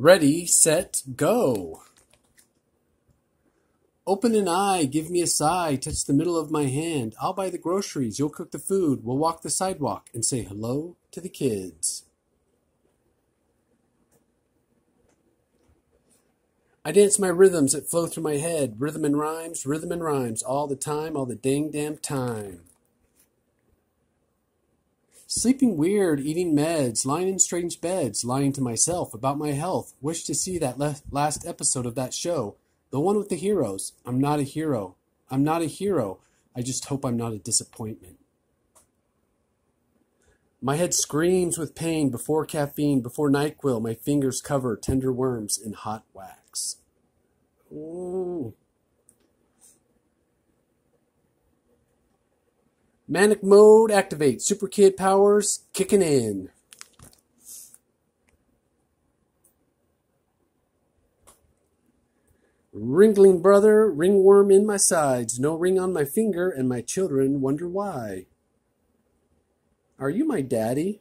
Ready, set, go. Open an eye, give me a sigh, touch the middle of my hand. I'll buy the groceries, you'll cook the food, we'll walk the sidewalk and say hello to the kids. I dance my rhythms that flow through my head, rhythm and rhymes, rhythm and rhymes, all the time, all the dang damn time. Sleeping weird, eating meds, lying in strange beds, lying to myself about my health. Wish to see that le- last episode of that show. The one with the heroes. I'm not a hero. I'm not a hero. I just hope I'm not a disappointment. My head screams with pain before caffeine, before NyQuil. My fingers cover tender worms in hot wax. Ooh. Manic mode activate. Super kid powers kicking in. Ringling brother, ringworm in my sides, no ring on my finger, and my children wonder why. Are you my daddy?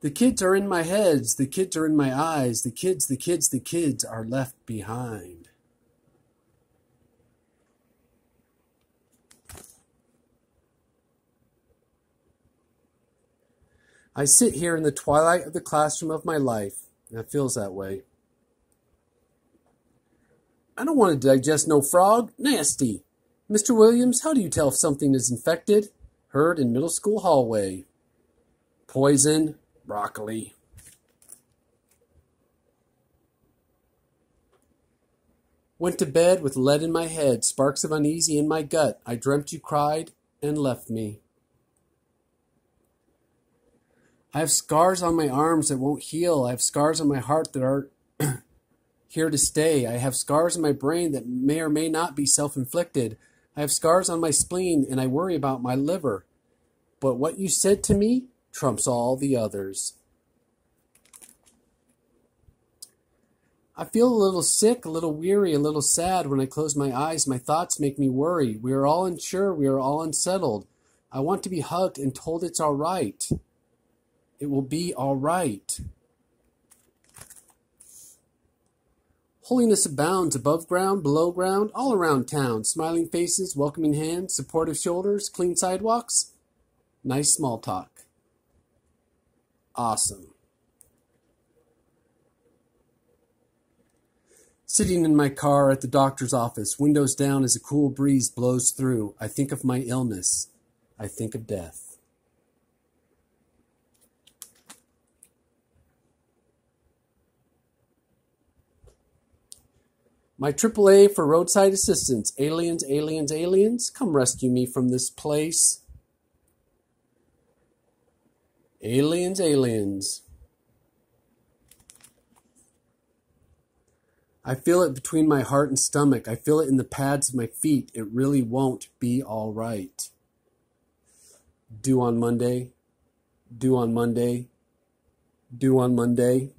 The kids are in my heads, the kids are in my eyes, the kids, the kids, the kids are left behind. I sit here in the twilight of the classroom of my life, and it feels that way. I don't want to digest no frog. Nasty. Mr. Williams, how do you tell if something is infected? Heard in middle school hallway. Poison, broccoli. Went to bed with lead in my head, sparks of uneasy in my gut. I dreamt you cried and left me. I have scars on my arms that won't heal. I have scars on my heart that are here to stay. I have scars in my brain that may or may not be self inflicted. I have scars on my spleen and I worry about my liver. But what you said to me trumps all the others. I feel a little sick, a little weary, a little sad when I close my eyes. My thoughts make me worry. We are all unsure. We are all unsettled. I want to be hugged and told it's all right. It will be all right. Holiness abounds above ground, below ground, all around town. Smiling faces, welcoming hands, supportive shoulders, clean sidewalks, nice small talk. Awesome. Sitting in my car at the doctor's office, windows down as a cool breeze blows through, I think of my illness. I think of death. My AAA for roadside assistance. Aliens, aliens, aliens, come rescue me from this place. Aliens, aliens. I feel it between my heart and stomach. I feel it in the pads of my feet. It really won't be all right. Due on Monday. Due on Monday. Due on Monday.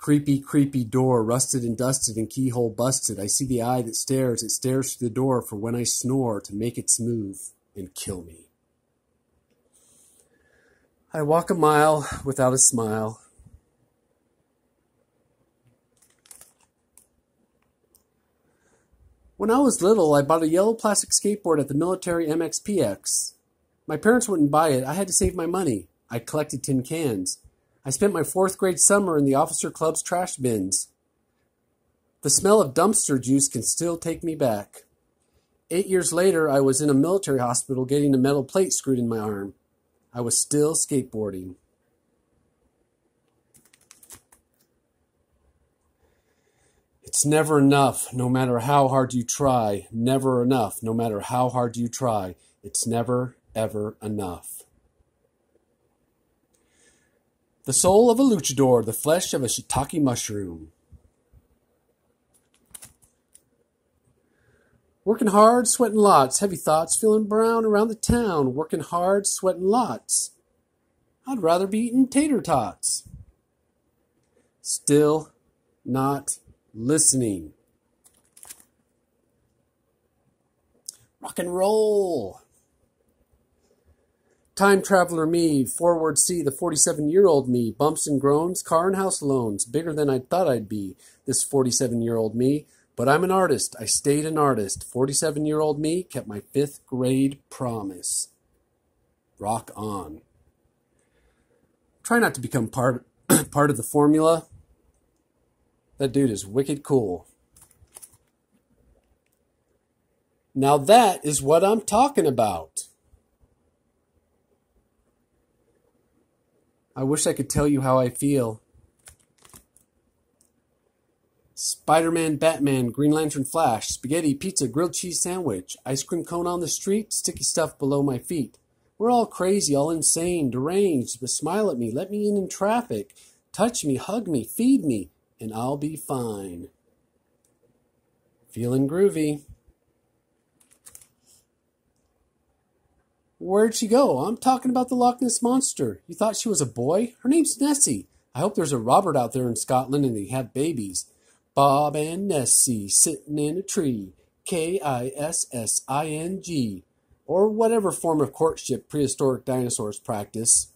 Creepy, creepy door, rusted and dusted and keyhole busted. I see the eye that stares, it stares through the door for when I snore to make it smooth and kill me. I walk a mile without a smile. When I was little, I bought a yellow plastic skateboard at the military MXPX. My parents wouldn't buy it. I had to save my money. I collected tin cans. I spent my fourth grade summer in the officer club's trash bins. The smell of dumpster juice can still take me back. Eight years later, I was in a military hospital getting a metal plate screwed in my arm. I was still skateboarding. It's never enough, no matter how hard you try. Never enough, no matter how hard you try. It's never, ever enough. The soul of a luchador, the flesh of a shiitake mushroom. Working hard, sweating lots, heavy thoughts, feeling brown around the town. Working hard, sweating lots. I'd rather be eating tater tots. Still not listening. Rock and roll. Time traveler me, forward see the 47 year old me, bumps and groans, car and house loans, bigger than I thought I'd be, this 47 year old me. But I'm an artist, I stayed an artist. 47 year old me kept my fifth grade promise. Rock on. Try not to become part, part of the formula. That dude is wicked cool. Now that is what I'm talking about. I wish I could tell you how I feel. Spider Man, Batman, Green Lantern Flash, spaghetti, pizza, grilled cheese sandwich, ice cream cone on the street, sticky stuff below my feet. We're all crazy, all insane, deranged, but smile at me, let me in in traffic, touch me, hug me, feed me, and I'll be fine. Feeling groovy. Where'd she go? I'm talking about the Loch Ness Monster. You thought she was a boy? Her name's Nessie. I hope there's a Robert out there in Scotland and they have babies. Bob and Nessie sitting in a tree. K I S S I N G. Or whatever form of courtship prehistoric dinosaurs practice.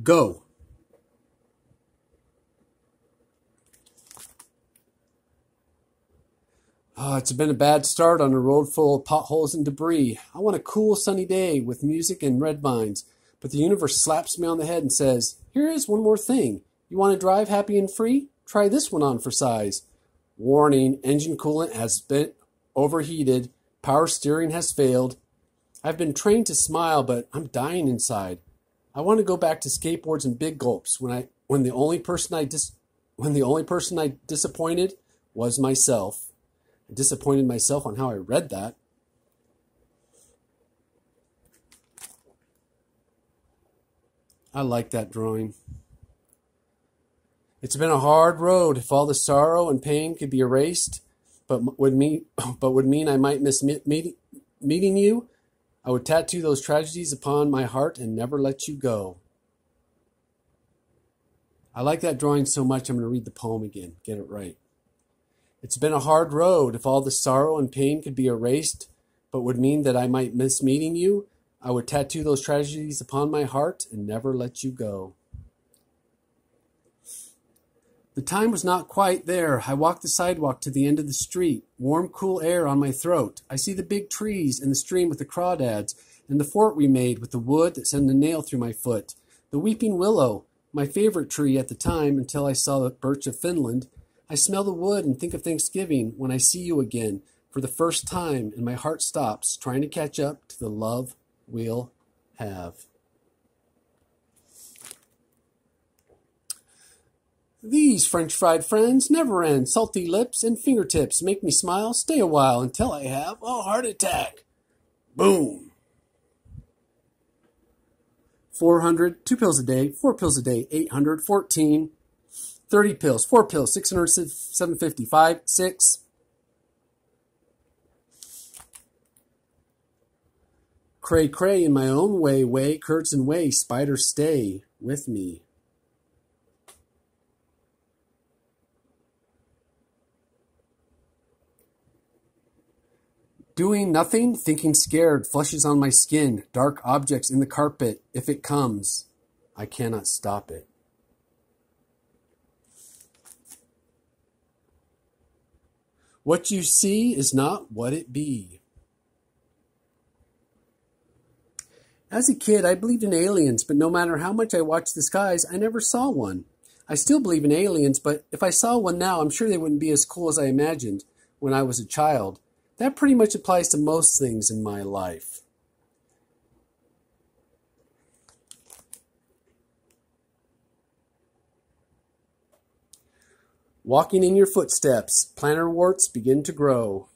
Go. Oh, it's been a bad start on a road full of potholes and debris. I want a cool sunny day with music and red vines, but the universe slaps me on the head and says, Here is one more thing. You want to drive happy and free? Try this one on for size. Warning, engine coolant has been overheated, power steering has failed. I've been trained to smile, but I'm dying inside. I want to go back to skateboards and big gulps when I when the only person I dis, when the only person I disappointed was myself. I disappointed myself on how I read that. I like that drawing. It's been a hard road. If all the sorrow and pain could be erased, but would mean, but would mean I might miss meet, meeting you, I would tattoo those tragedies upon my heart and never let you go. I like that drawing so much, I'm going to read the poem again. Get it right. It's been a hard road. If all the sorrow and pain could be erased, but would mean that I might miss meeting you, I would tattoo those tragedies upon my heart and never let you go. The time was not quite there. I walked the sidewalk to the end of the street, warm, cool air on my throat. I see the big trees and the stream with the crawdads, and the fort we made with the wood that sent a nail through my foot. The weeping willow, my favorite tree at the time until I saw the birch of Finland, I smell the wood and think of Thanksgiving when I see you again for the first time, and my heart stops trying to catch up to the love we'll have. These French fried friends never end. Salty lips and fingertips make me smile. Stay a while until I have a heart attack. Boom. 400, two pills a day, four pills a day, 814. 30 pills, 4 pills, 600, 755, 6. Cray cray in my own way, way, curds and whey, spider stay with me. Doing nothing, thinking scared, flushes on my skin, dark objects in the carpet. If it comes, I cannot stop it. What you see is not what it be. As a kid, I believed in aliens, but no matter how much I watched the skies, I never saw one. I still believe in aliens, but if I saw one now, I'm sure they wouldn't be as cool as I imagined when I was a child. That pretty much applies to most things in my life. Walking in your footsteps, plantar warts begin to grow.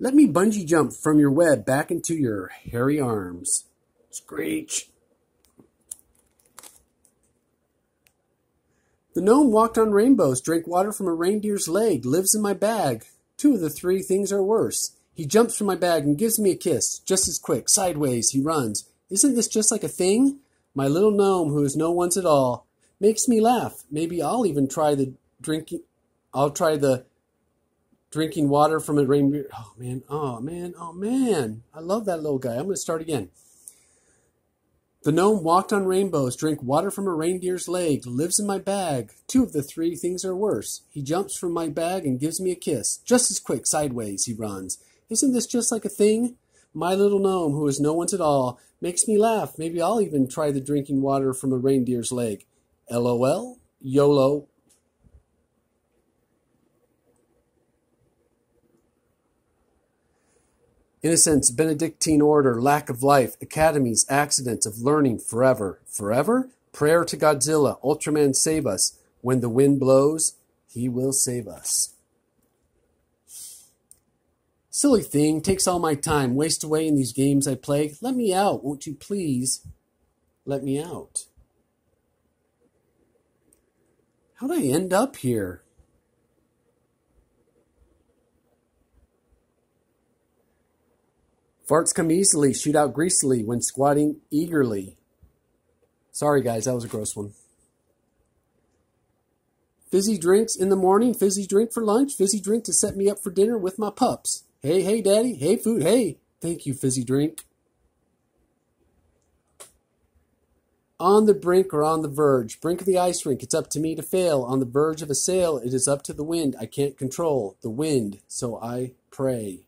Let me bungee jump from your web back into your hairy arms. Screech. The gnome walked on rainbows, drank water from a reindeer's leg, lives in my bag. Two of the three things are worse. He jumps from my bag and gives me a kiss, just as quick, sideways, he runs. Isn't this just like a thing? My little gnome, who is no one's at all, makes me laugh. Maybe I'll even try the drinking. I'll try the Drinking water from a reindeer. Oh man, oh man, oh man. I love that little guy. I'm going to start again. The gnome walked on rainbows, drank water from a reindeer's leg, lives in my bag. Two of the three things are worse. He jumps from my bag and gives me a kiss. Just as quick, sideways, he runs. Isn't this just like a thing? My little gnome, who is no one's at all, makes me laugh. Maybe I'll even try the drinking water from a reindeer's leg. LOL, YOLO. Innocence, Benedictine order, lack of life, academies, accidents of learning forever. Forever? Prayer to Godzilla, Ultraman save us. When the wind blows, he will save us. Silly thing, takes all my time, waste away in these games I play. Let me out, won't you please? Let me out. How'd I end up here? Farts come easily, shoot out greasily when squatting eagerly. Sorry, guys, that was a gross one. Fizzy drinks in the morning, fizzy drink for lunch, fizzy drink to set me up for dinner with my pups. Hey, hey, daddy, hey, food, hey. Thank you, fizzy drink. On the brink or on the verge, brink of the ice rink, it's up to me to fail. On the verge of a sail, it is up to the wind. I can't control the wind, so I pray.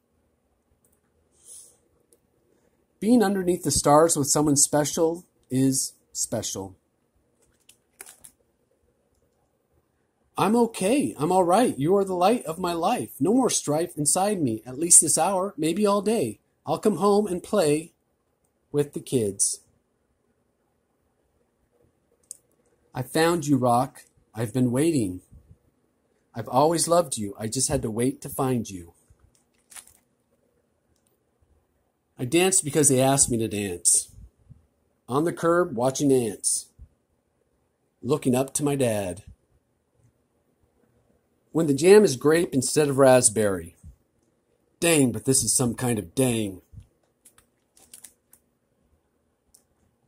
Being underneath the stars with someone special is special. I'm okay. I'm all right. You are the light of my life. No more strife inside me, at least this hour, maybe all day. I'll come home and play with the kids. I found you, Rock. I've been waiting. I've always loved you. I just had to wait to find you. I danced because they asked me to dance. On the curb, watching ants. Looking up to my dad. When the jam is grape instead of raspberry. Dang, but this is some kind of dang.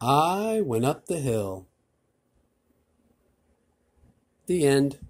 I went up the hill. The end.